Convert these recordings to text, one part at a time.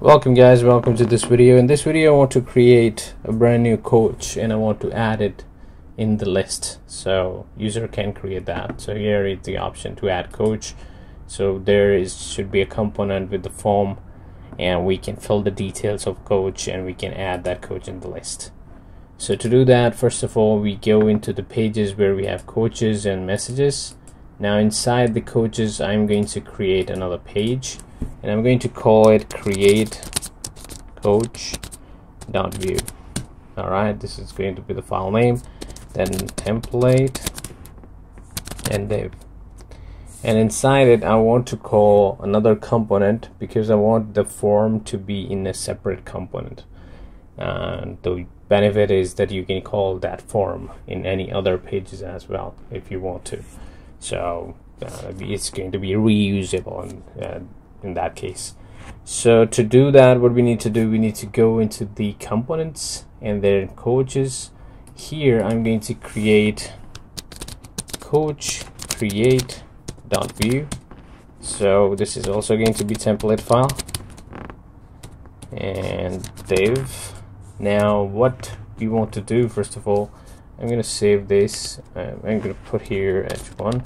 Welcome guys, welcome to this video. In this video I want to create a brand new coach and I want to add it in the list. So user can create that. So here is the option to add coach. So there is should be a component with the form and we can fill the details of coach and we can add that coach in the list. So to do that, first of all, we go into the pages where we have coaches and messages. Now inside the coaches, I'm going to create another page and I'm going to call it create coach dot vue all right this is going to be the file name then template and div and inside it I want to call another component because I want the form to be in a separate component. And the benefit is that you can call that form in any other pages as well if you want to so uh, it's going to be reusable in, uh, in that case. So to do that what we need to do we need to go into the components and then coaches. Here I'm going to create coach create dot vue. So this is also going to be template file. And div now what we want to do first of all I'm gonna save this. Um, I'm gonna put here h1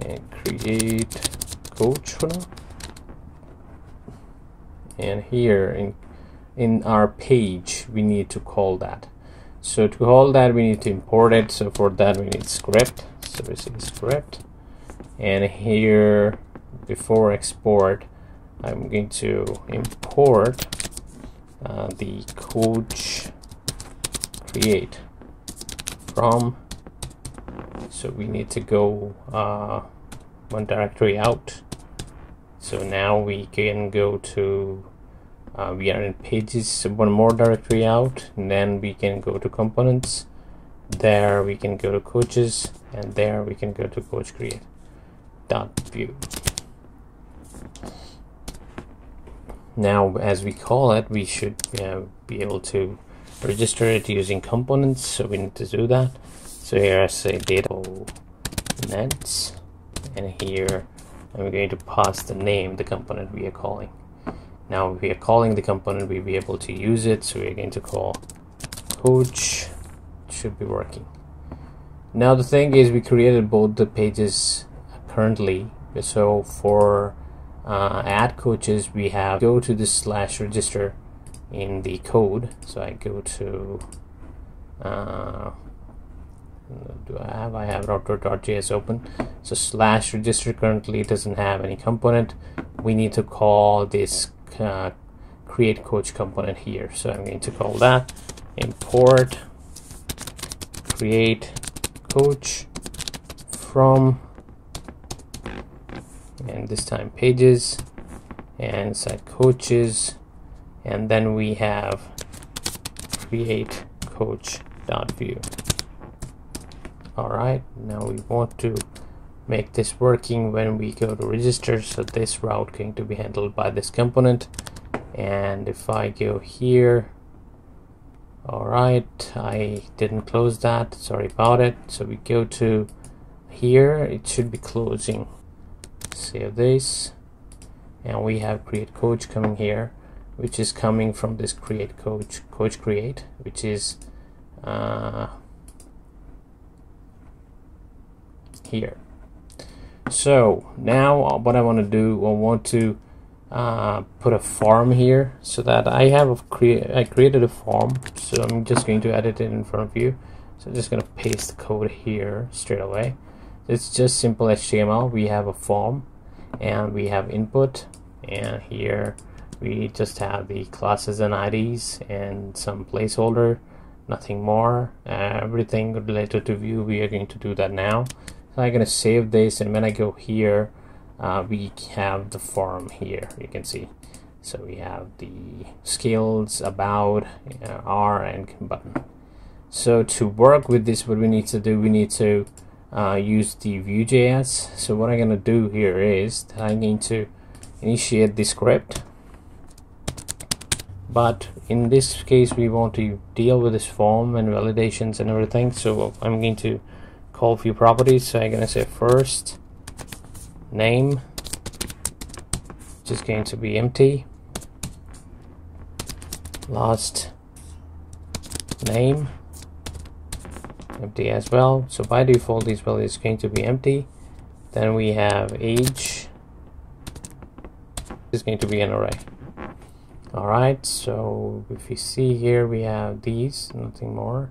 and create coach for now and here in in our page we need to call that. So to call that we need to import it. So for that we need script. So we say script. And here before export I'm going to import uh, the coach create from. So we need to go uh, one directory out. So now we can go to uh, we are in pages one more directory out and then we can go to components. There we can go to coaches and there we can go to coach create dot vue. Now as we call it we should uh, be able to register it using components so we need to do that. So here I say data nets and here I'm going to pass the name the component we are calling. Now we are calling the component we'll be able to use it so we're going to call coach. Should be working. Now the thing is we created both the pages currently. So for uh, add coaches we have go to the slash register in the code. So I go to uh, do I have? I have router.js open. So slash register currently doesn't have any component. We need to call this uh, create coach component here. So I'm going to call that. Import create coach from and this time pages and inside coaches and then we have create coach dot vue. Alright now we want to make this working when we go to register. So this route going to be handled by this component. And if I go here alright I didn't close that. Sorry about it. So we go to here it should be closing. Save this. And we have create coach coming here which is coming from this create coach coach create which is uh, here. So now what I want to do I want to uh, put a form here so that I have a create I created a form. So I'm just going to edit it in front of you. So I'm just going to paste the code here straight away. It's just simple HTML we have a form and we have input. And here we just have the classes and IDs and some placeholder nothing more. Everything related to Vue we are going to do that now. So I'm gonna save this and when I go here uh, we have the form here you can see. So we have the skills about uh, R and button. So to work with this what we need to do we need to uh, use the Vue.js so what I'm gonna do here is I'm going to initiate the script but in this case we want to deal with this form and validations and everything. So uh, I'm going to call few properties. So I'm gonna say first name which is going to be empty. Last name empty as well. So by default this value is going to be empty. Then we have age. Is going to be an array alright so if you see here we have these nothing more.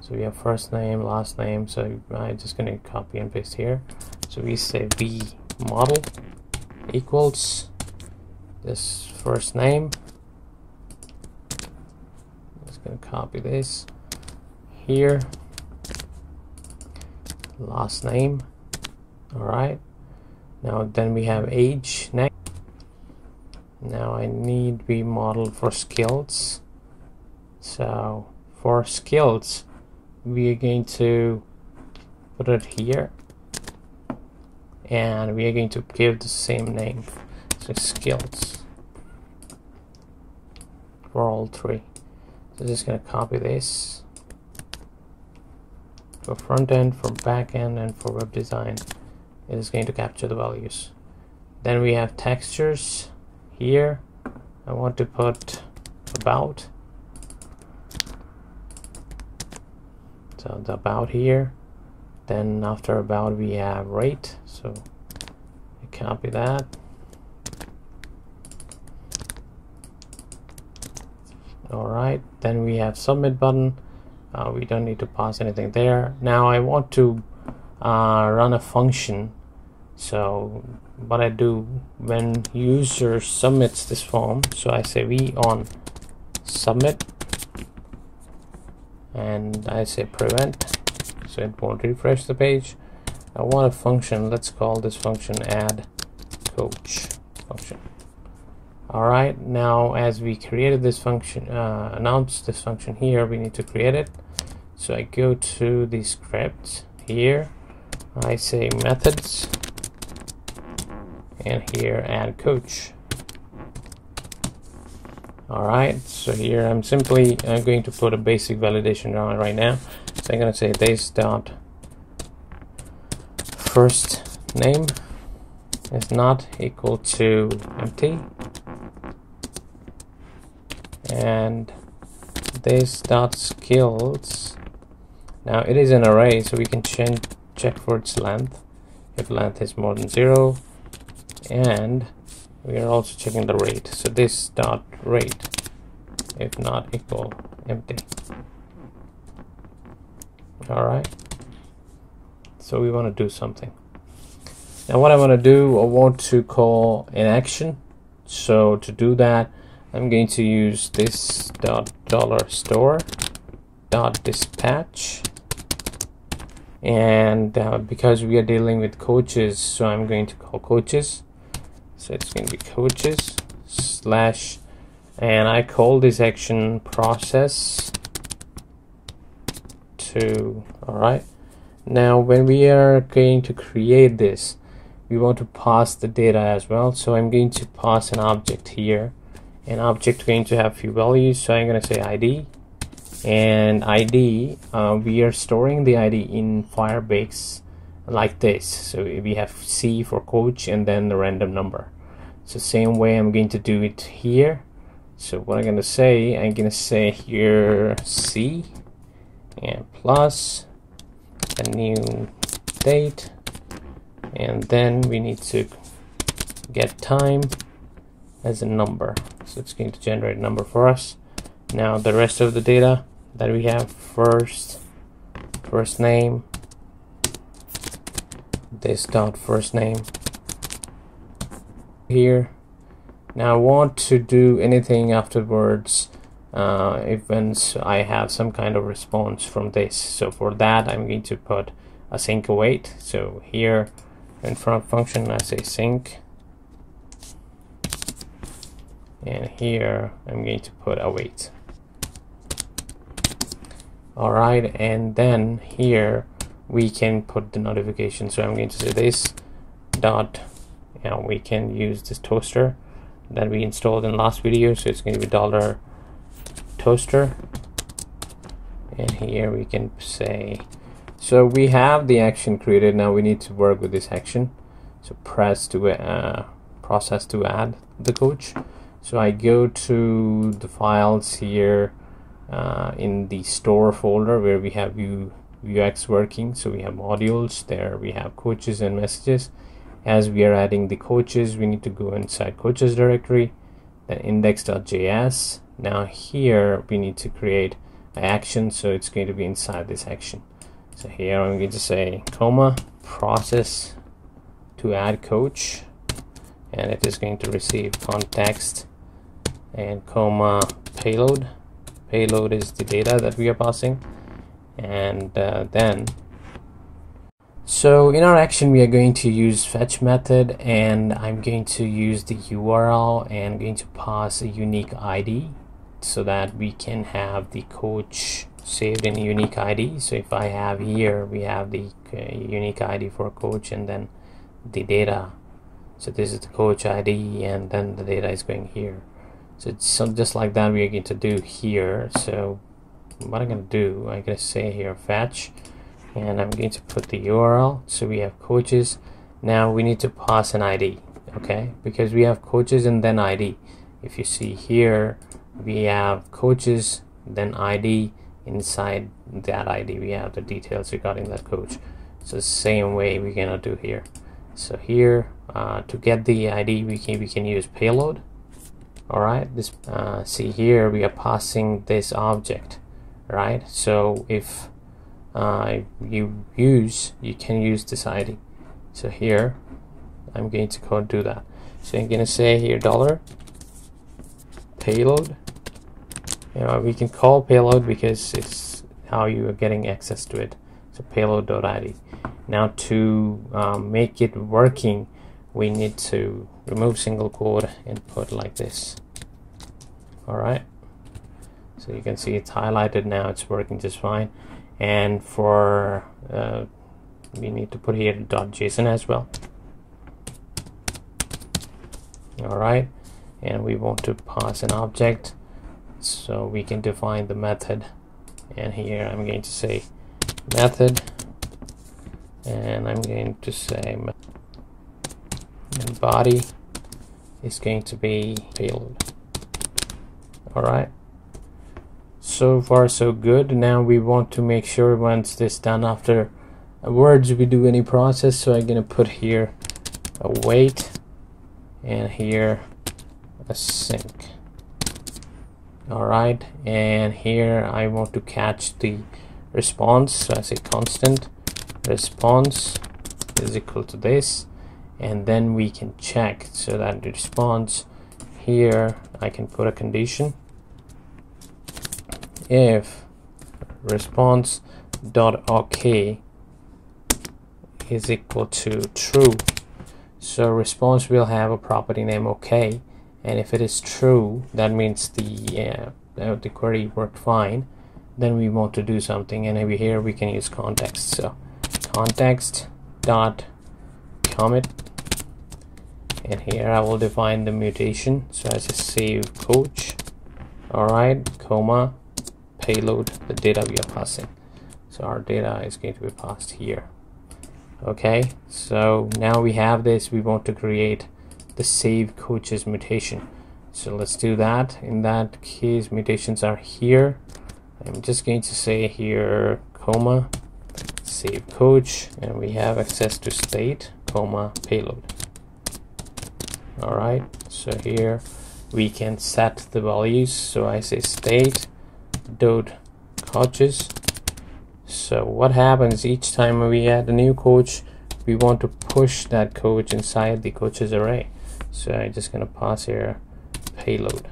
So we have first name last name so I'm just going to copy and paste here. So we say v model equals this first name. I'm just to copy this here. Last name. All right. Now then we have age next now I need v model for skills so for skills we are going to put it here and we are going to give the same name so skills for all three so just gonna copy this for front end, for back end, and for web design. It is going to capture the values. Then we have textures here. I want to put about. So the about here. Then after about we have rate. So I copy that. Alright, then we have submit button uh, we don't need to pass anything there now I want to uh, run a function so what I do when user submits this form. So I say v on submit and I say prevent. So it won't refresh the page. I want a function. Let's call this function add coach function. Alright now as we created this function uh, announced this function here we need to create it. So I go to the script here. I say methods and here add coach. Alright so here I'm simply I'm going to put a basic validation on right now. So I'm going to say this dot first name is not equal to empty. And this dot skills. Now it is an array, so we can change, check for its length. If length is more than zero, and we are also checking the rate. So this dot rate, if not equal, empty. All right. So we want to do something. Now what I want to do, I want to call an action. So to do that, I'm going to use this dot dollar store dot dispatch and uh, because we are dealing with coaches so I'm going to call coaches so it's going to be coaches slash and I call this action process to alright now when we are going to create this we want to pass the data as well. So I'm going to pass an object here. An object going to have few values. So I'm going to say ID and ID uh, we are storing the ID in Firebase like this. So we have C for coach and then the random number so same way I'm going to do it here. So what I'm gonna say I'm gonna say here C and plus a new date. And then we need to get time as a number. So it's going to generate a number for us. Now the rest of the data that we have first first name this dot first name here. Now I want to do anything afterwards uh, if I have some kind of response from this. So for that I'm going to put async await so here in front function I say sync. And here I'm going to put await all right and then here we can put the notification. So I'm going to say this dot and we can use this toaster that we installed in last video. So it's going to be dollar toaster. And here we can say so we have the action created. Now we need to work with this action. So press to uh, process to add the coach. So I go to the files here uh, in the store folder where we have Vue, Vuex working. So we have modules. There we have coaches and messages as we are adding the coaches we need to go inside coaches directory then index.js now here we need to create an action so it's going to be inside this action. So here I'm going to say comma process to add coach and it is going to receive context and comma payload. Payload is the data that we are passing and uh, then so in our action we are going to use fetch method and I'm going to use the URL and going to pass a unique ID so that we can have the coach saved in a unique ID so if I have here we have the unique ID for coach and then the data. So this is the coach ID and then the data is going here. So it's just like that we are going to do here. So what I'm going to do I'm going to say here fetch and I'm going to put the URL so we have coaches. Now we need to pass an ID okay? Because we have coaches and then ID if you see here we have coaches then ID inside that ID we have the details regarding that coach. So same way we're gonna do here. So here uh, to get the ID we can we can use payload. All right this uh, see here we are passing this object right? So if uh, you use you can use this ID so here I'm going to go do that. So I'm gonna say here dollar payload. You know, we can call payload because it's how you are getting access to it. So payload.id now to um, make it working we need to remove single quote and put like this. All right. So you can see it's highlighted now it's working just fine and for uh, we need to put here dot .json as well. All right and we want to pass an object. So we can define the method. And here I'm going to say method. And I'm going to say body is going to be payload all right so far so good. Now we want to make sure once this done after words we do any process. So I'm gonna put here a wait and here async alright and here I want to catch the response. So I say constant response is equal to this and then we can check. So that the response here I can put a condition if response dot ok is equal to true. So response will have a property name okay and if it is true that means the uh, the query worked fine then we want to do something. And over here we can use context. So context dot commit. And here I will define the mutation. So I just save coach. Alright comma payload the data we are passing. So our data is going to be passed here. Okay so now we have this we want to create the save coaches mutation. So let's do that. In that case mutations are here. I'm just going to say here comma save coach and we have access to state comma payload. Alright so here we can set the values. So I say state dot coaches. So what happens each time we add a new coach we want to push that coach inside the coaches array. So I'm just gonna pass here. Payload.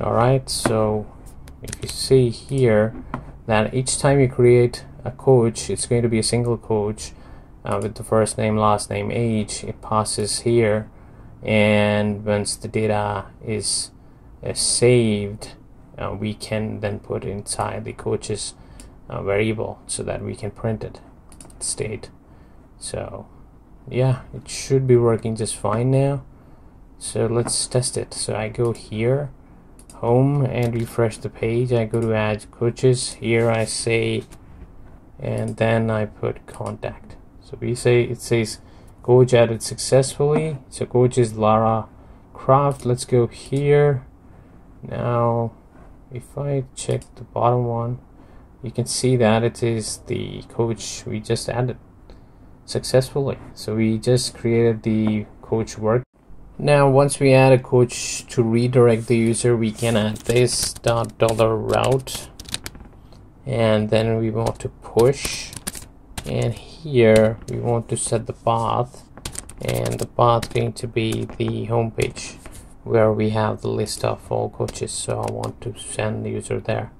Alright so if you see here that each time you create a coach it's going to be a single coach uh, with the first name last name age it passes here. And once the data is uh, saved uh, we can then put inside the coaches uh, variable so that we can print it state. So yeah it should be working just fine now. So let's test it. So I go here home and refresh the page. I go to add coaches. Here I say and then I put contact. So we say it says coach added successfully. So coach is lara croft. Let's go here. Now if i check the bottom one you can see that it is the coach we just added successfully. So we just created the coach work. Now once we add a coach to redirect the user we can add this dot dollar route. And then we want to push. And here we want to set the path. And the path going to be the home page where we have the list of all coaches so I want to send the user there.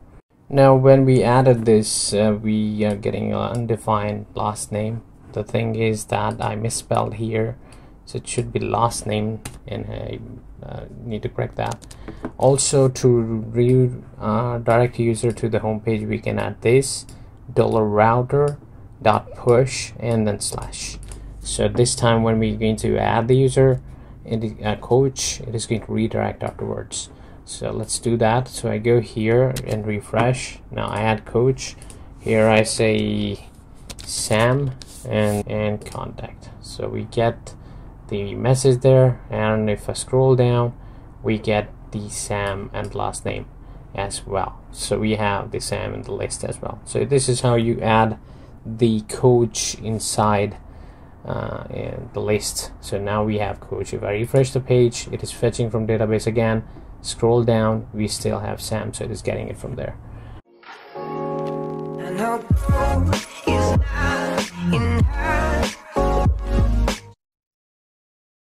Now when we added this uh, we are getting an undefined last name. The thing is that I misspelled here so it should be last name and I uh, need to correct that. Also to redirect uh, user to the home page we can add this dollar router dot push and then slash. So this time when we're going to add the user in the uh, coach it is going to redirect afterwards. So let's do that. So I go here and refresh. Now I add coach. Here I say Sam and and contact. So we get the message there and if I scroll down we get the Sam and last name as well. So we have the Sam in the list as well. So this is how you add the coach inside uh, in the list. So now we have coach if I refresh the page it is fetching from database again. Scroll down we still have Sam so it is getting it from there